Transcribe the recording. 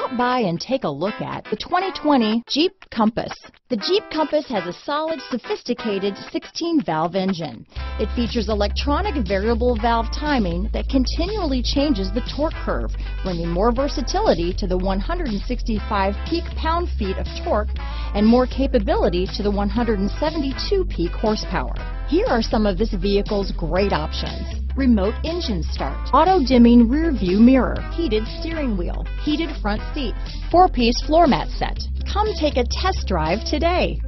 Stop by and take a look at the 2020 Jeep Compass. The Jeep Compass has a solid, sophisticated 16-valve engine. It features electronic variable valve timing that continually changes the torque curve, bringing more versatility to the 165 peak pound-feet of torque and more capability to the 172 peak horsepower. Here are some of this vehicle's great options remote engine start, auto dimming rear view mirror, heated steering wheel, heated front seats, four piece floor mat set. Come take a test drive today.